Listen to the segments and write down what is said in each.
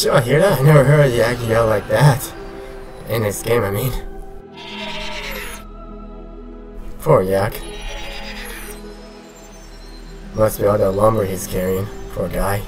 Did y'all hear that? I never heard Yak yell like that. In this game, I mean. Poor Yak. Must be all the lumber he's carrying. Poor guy.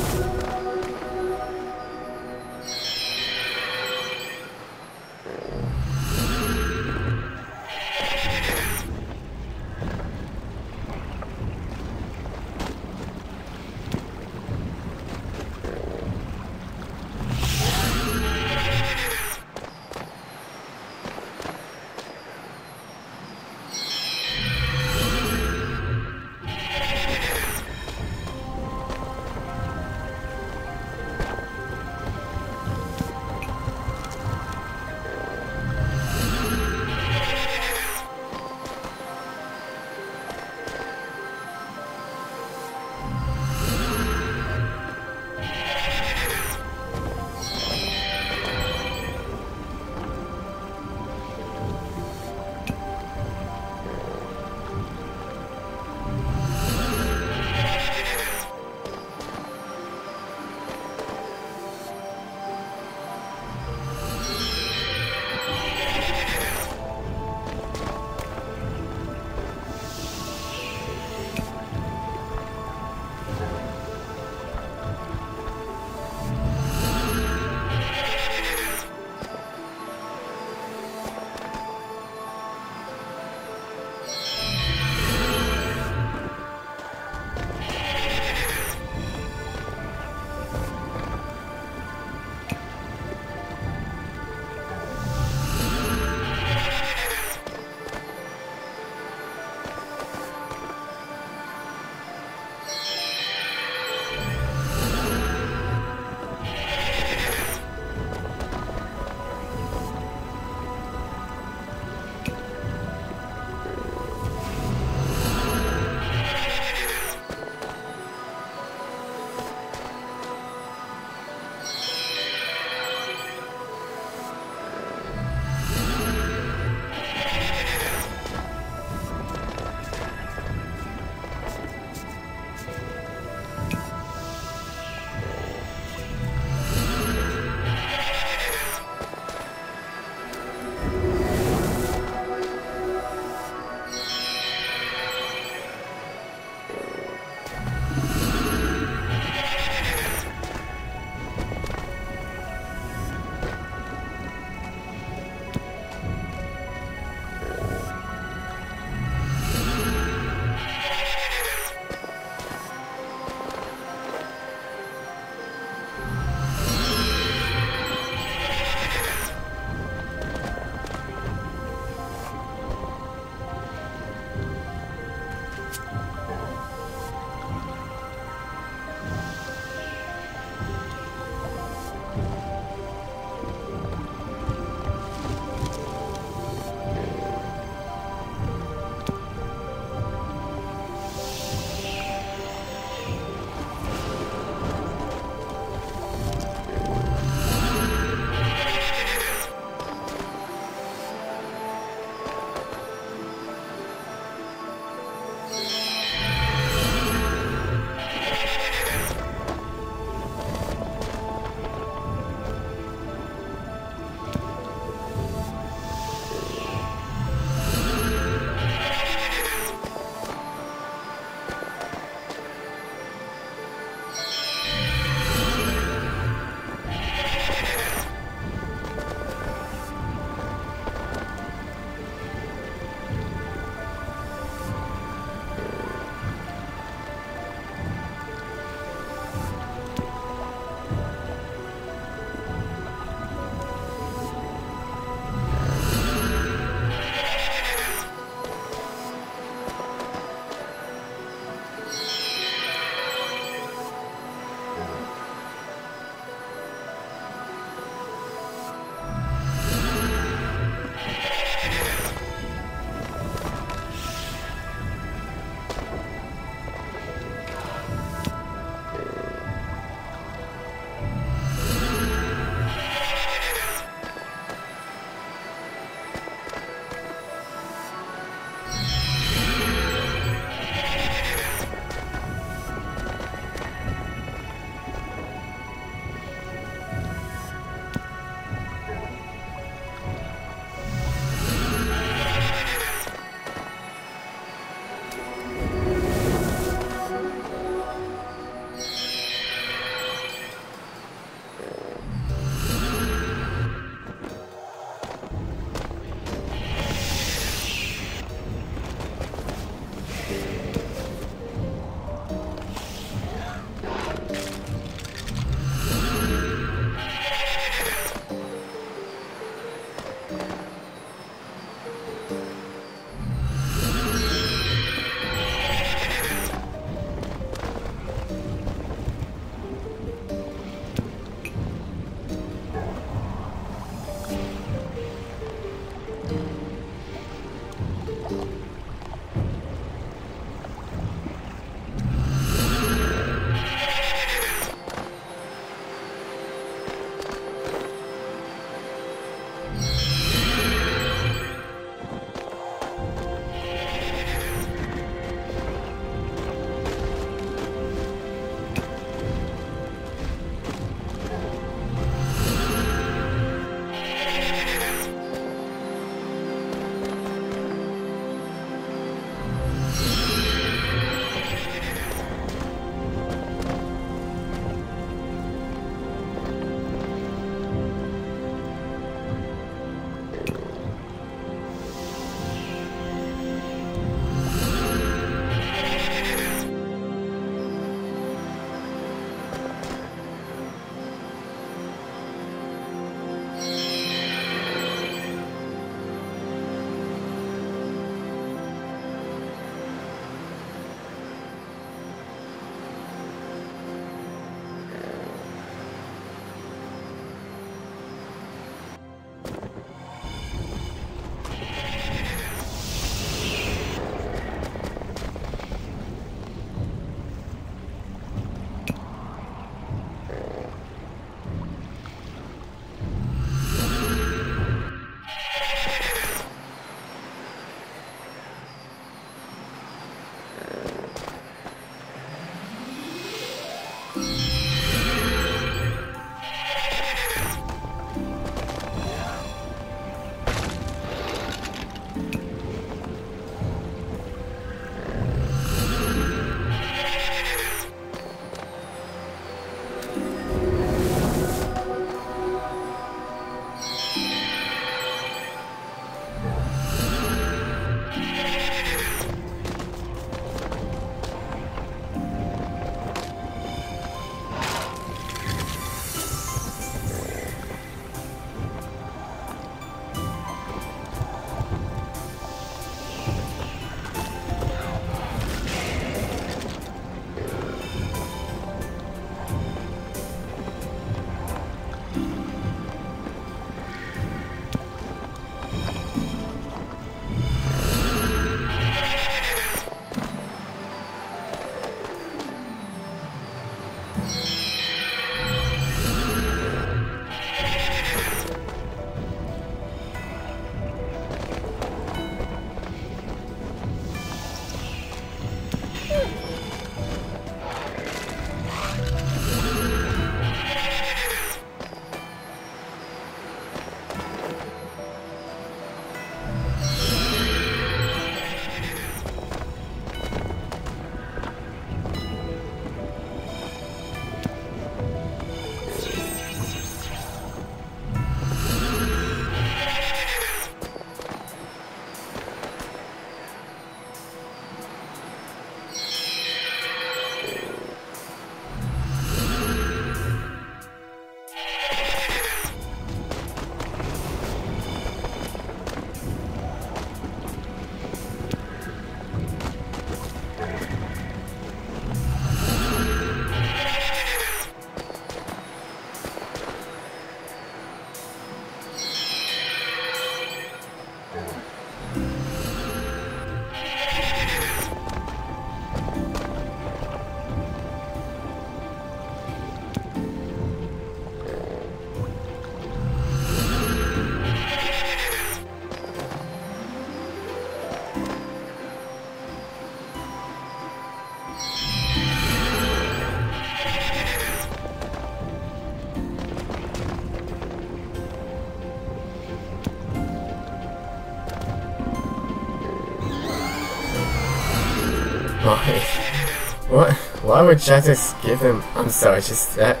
Why would Jack give him? I'm sorry, just that.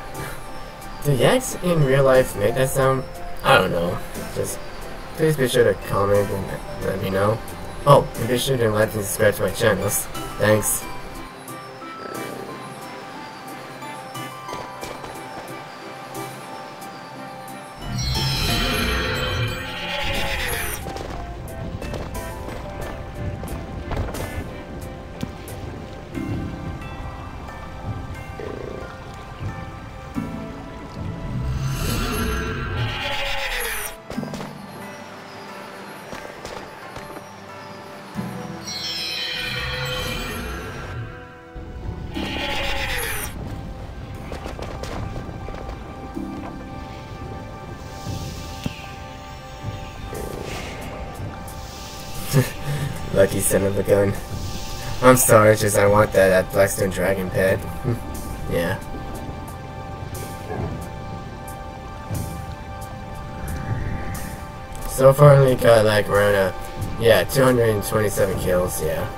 Do yaks in real life make that sound? I don't know. Just please be sure to comment and let me know. Oh, and be sure to like and subscribe to my channels. Thanks. Lucky son of a gun. I'm sorry, just I want that, that Blackstone Dragon pet. yeah. So far, we got like around, uh, yeah, 227 kills, yeah.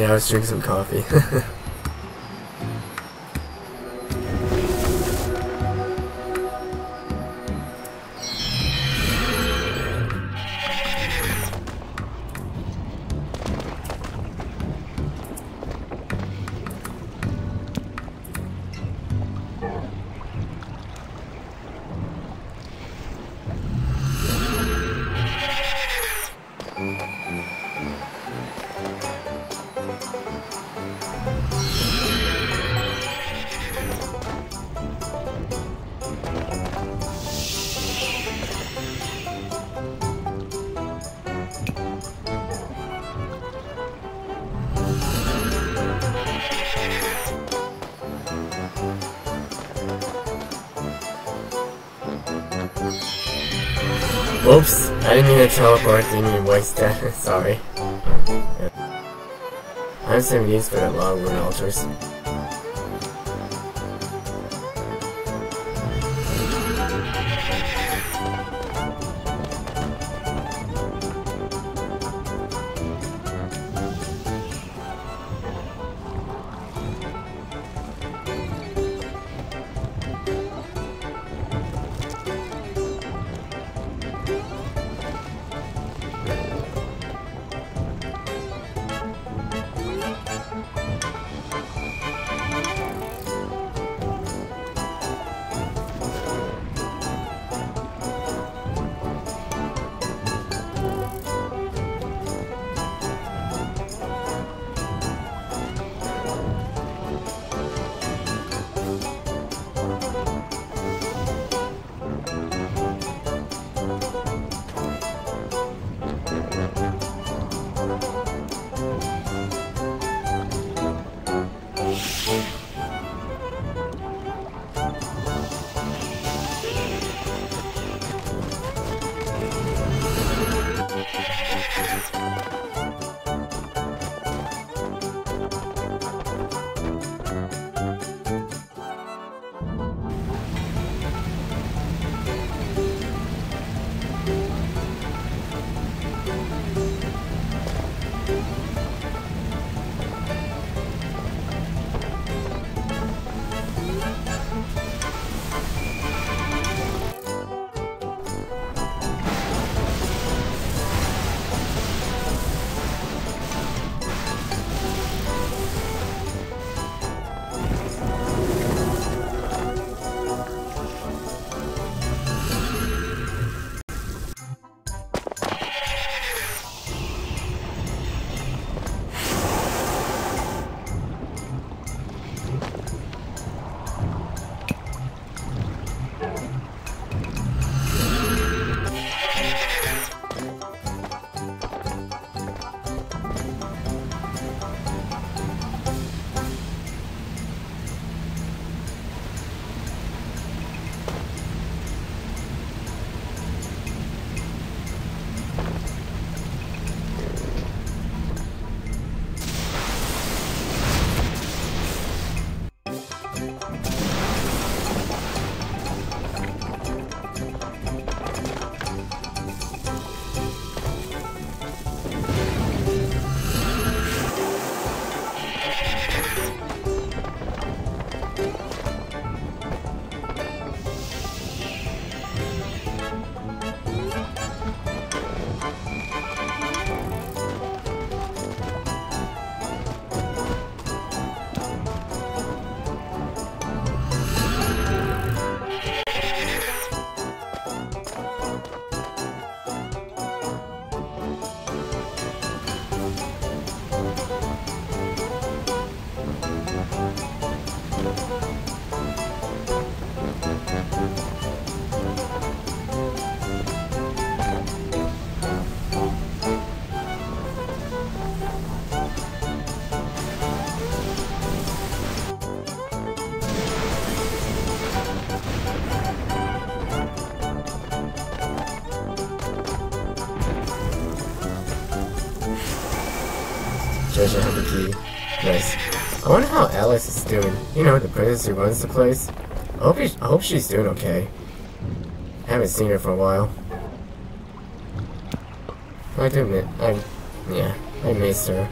Yeah, I was drinking some coffee. I didn't mean to teleport, didn't mean waste that. Sorry. I have some use for the long rune altars. I wonder how Alice is doing. You know, the princess who runs the place. I hope, I hope she's doing okay. I haven't seen her for a while. I do admit, I, yeah, I miss her.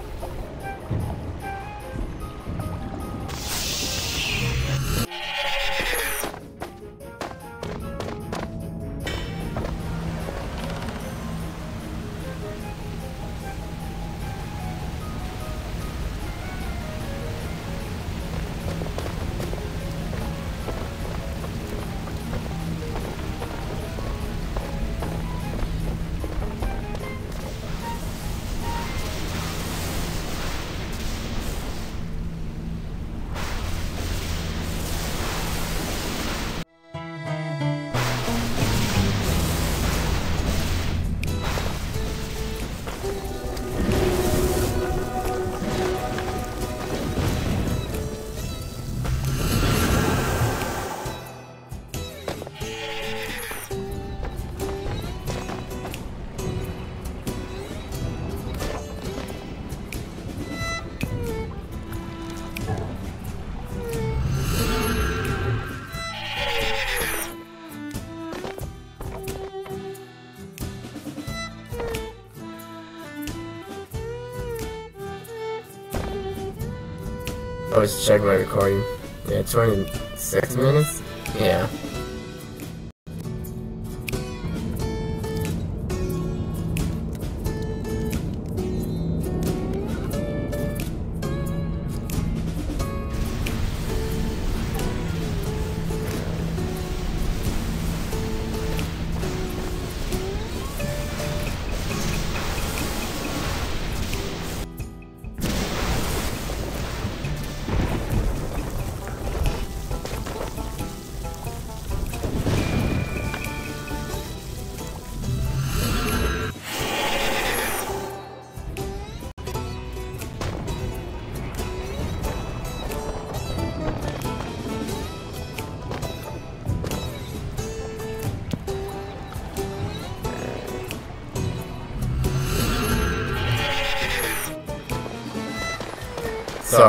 Was checking my recording. Yeah, 26 minutes? Yeah.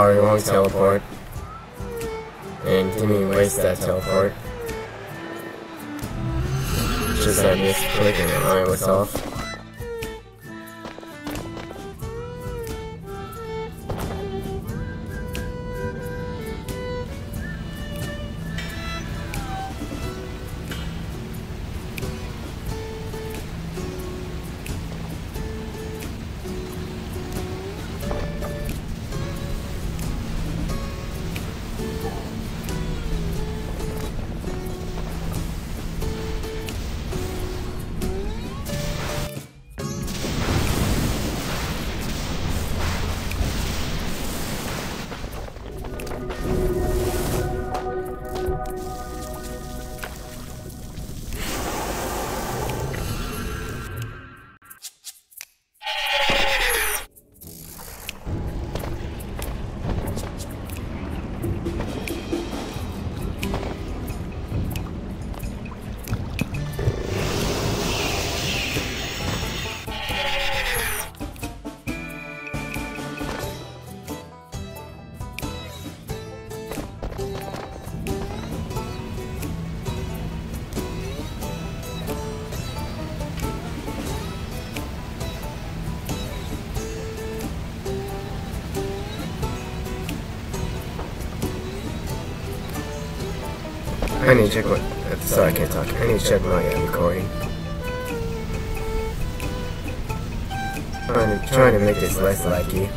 Sorry, wrong teleport. And didn't even waste that teleport. Just I missed clicking and I was need to check what. Sorry, I can't talk. I need to check my uh, recording. To, trying to make this less laggy.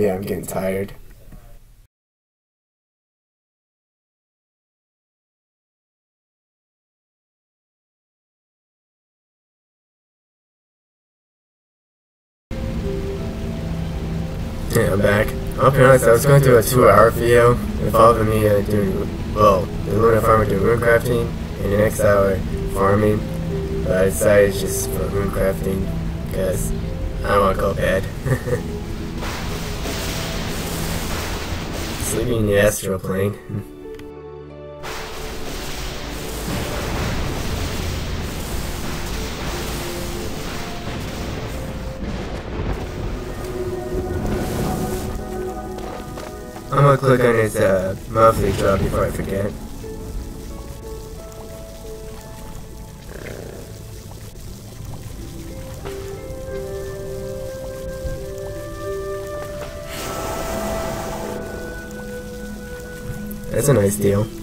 Yeah, I'm getting tired. Yeah, I'm back. Honest, I was going to do a two-hour video involving me uh, doing, well, the Lunar Farmer doing rune crafting, and the next hour farming, but I decided just for rune crafting, because I don't want to go bed. Sleeping in the. I'm gonna click on his uh, monthly job before I forget. That's a nice deal.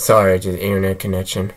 Sorry, just internet connection.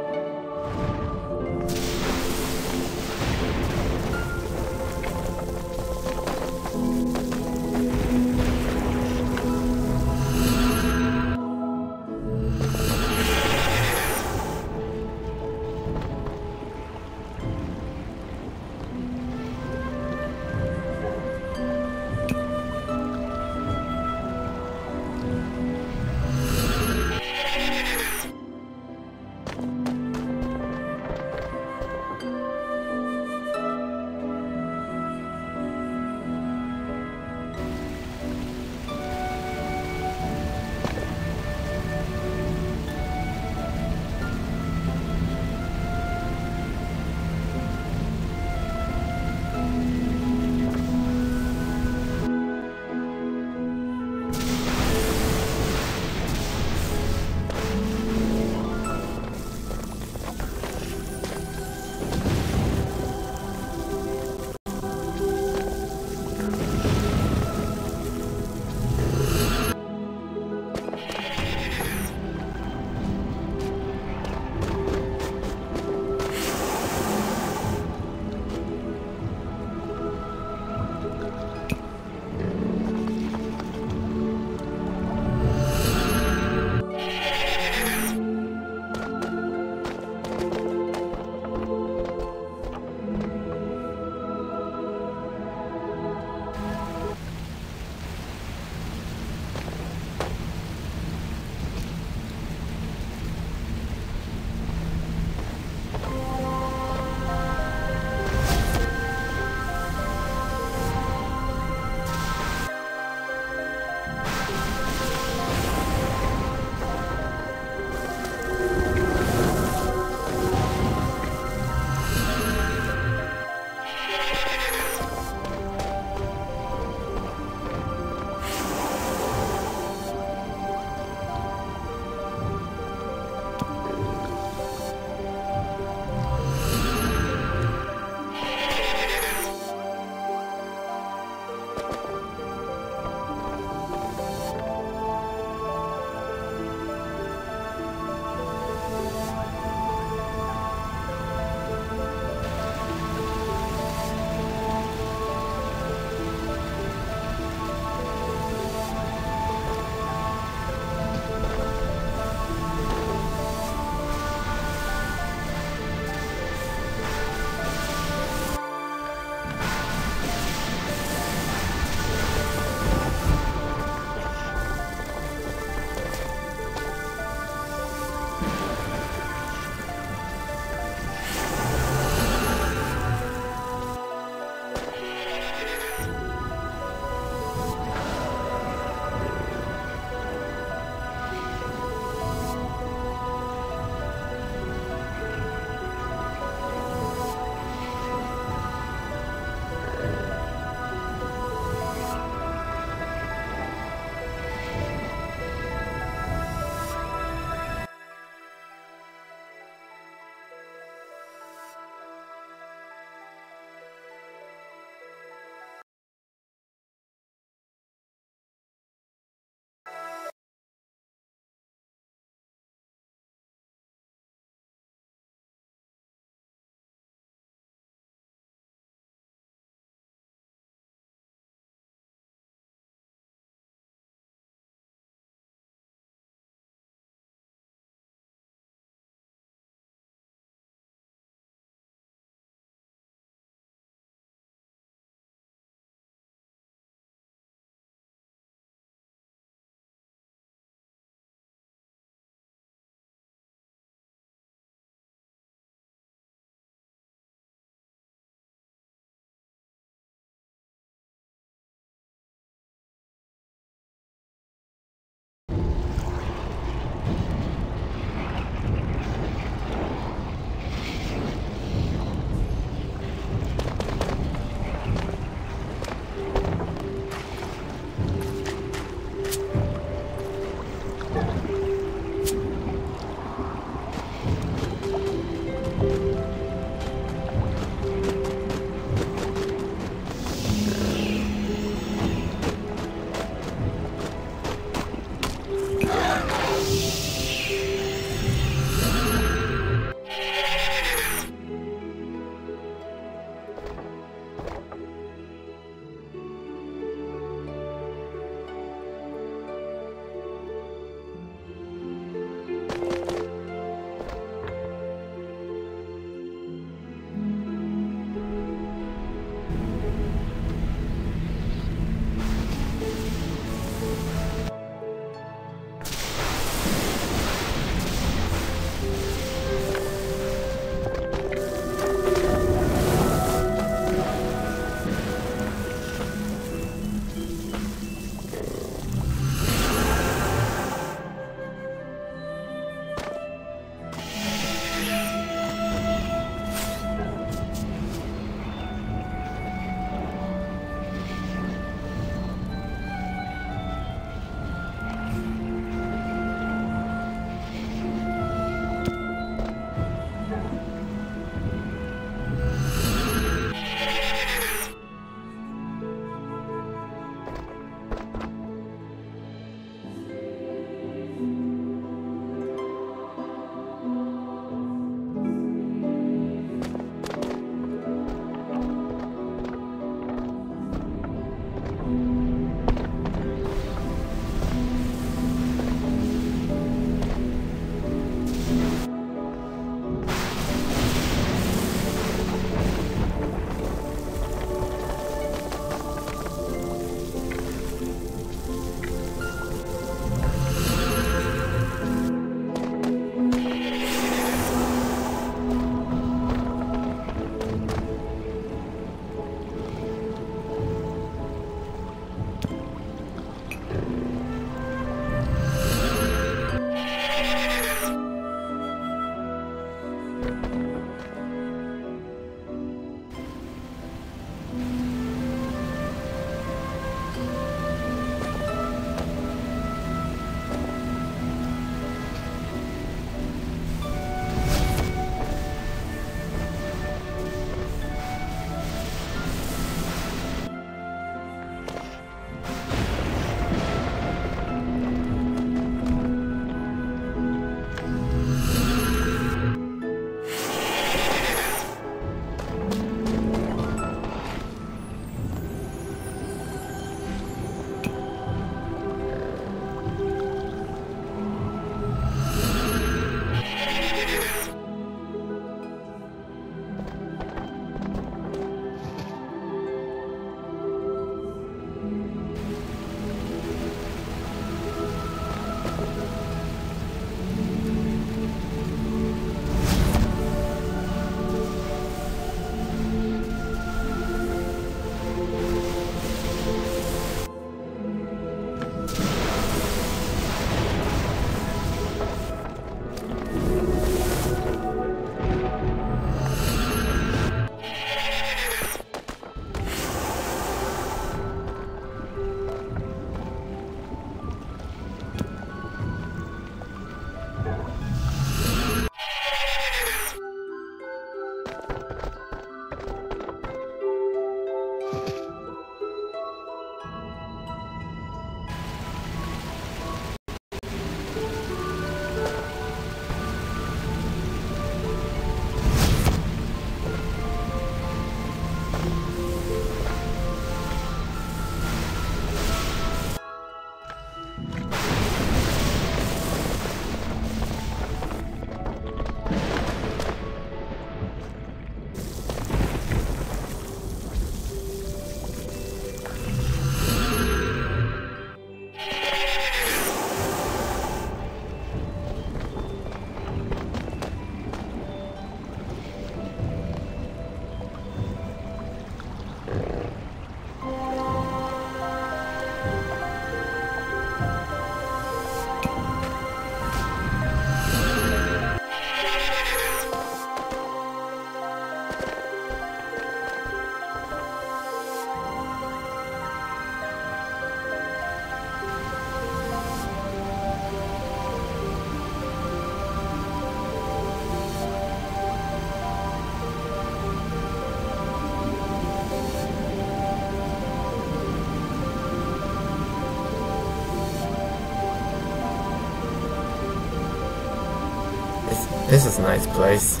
This, is a nice place.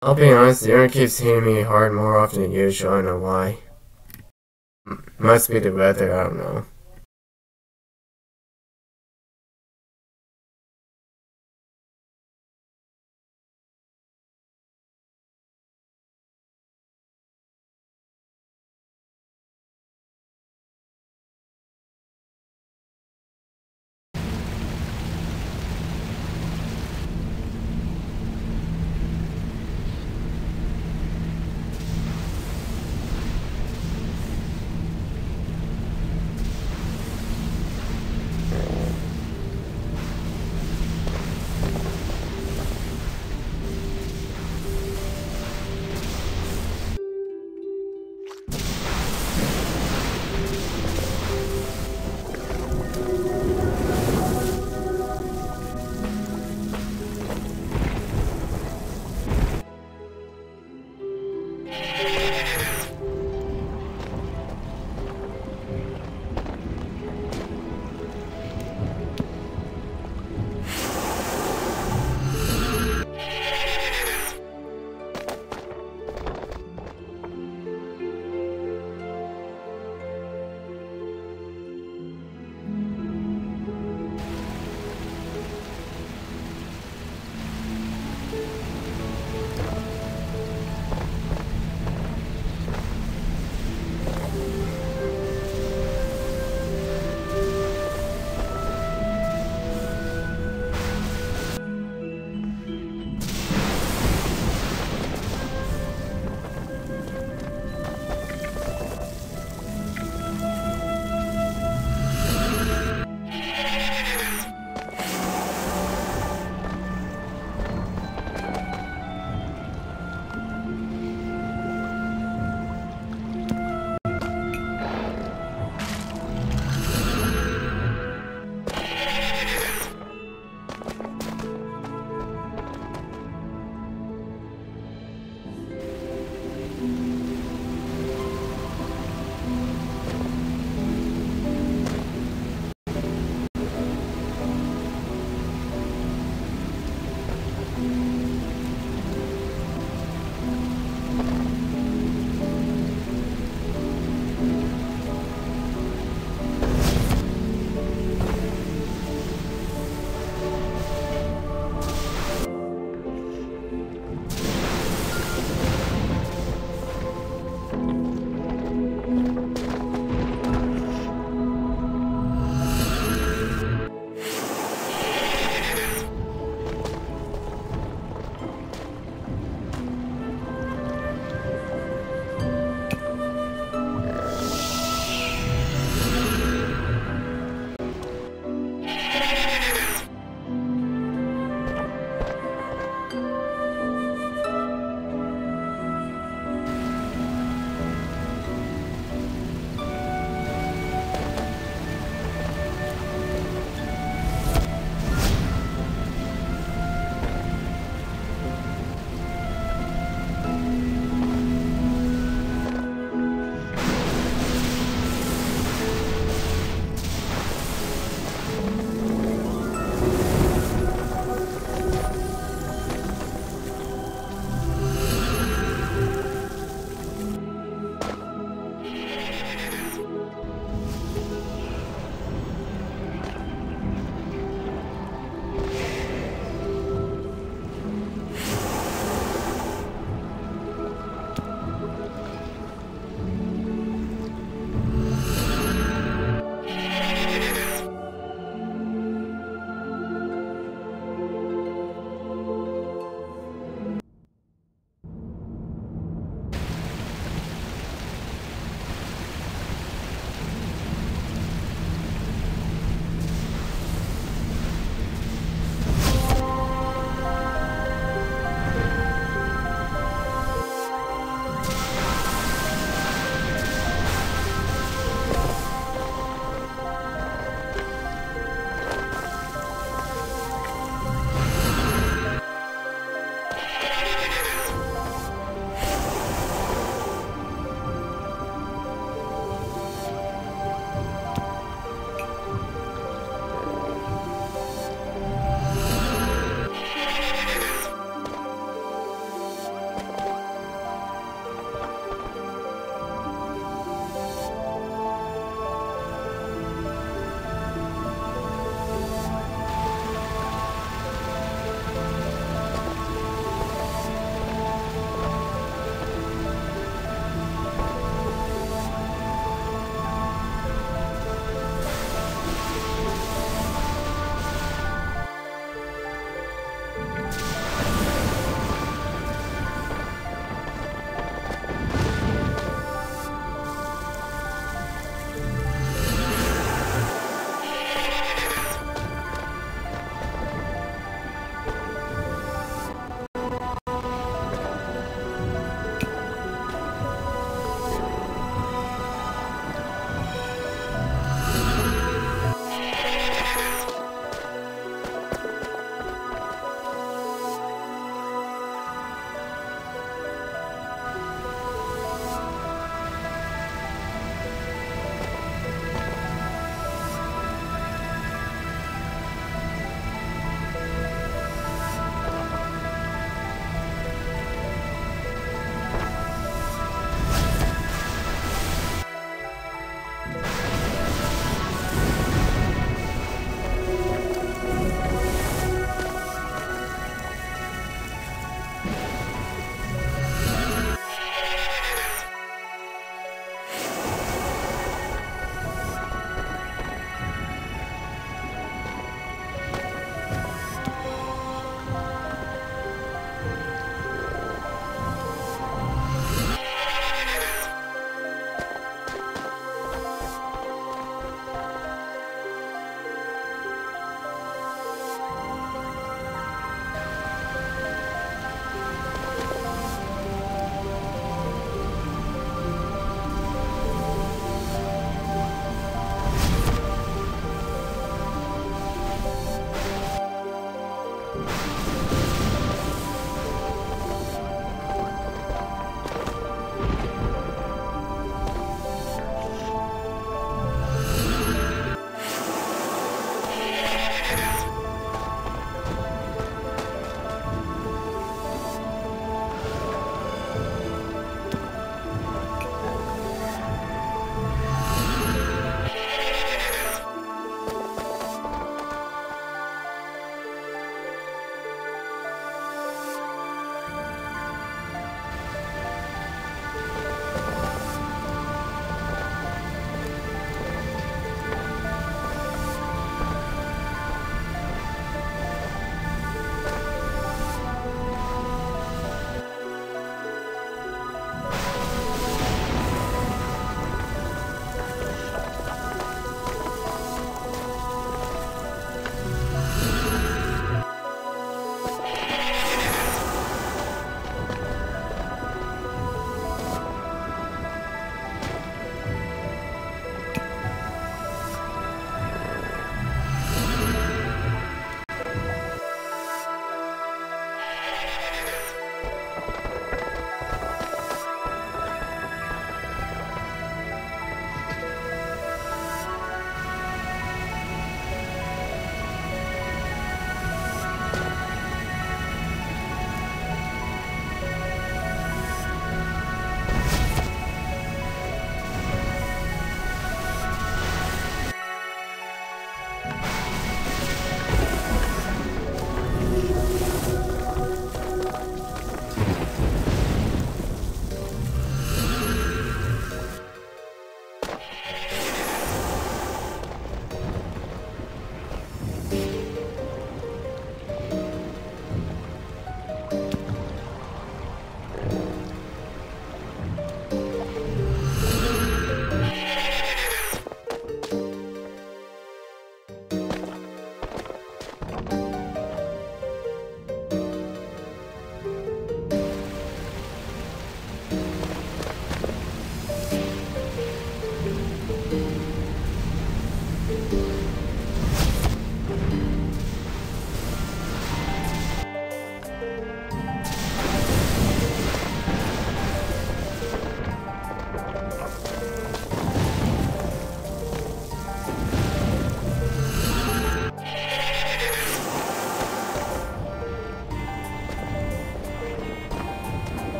I'll be honest, the urine keeps hitting me hard more often than usual, I don't know why. Must be the weather, I don't know.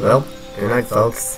Well, good night, folks.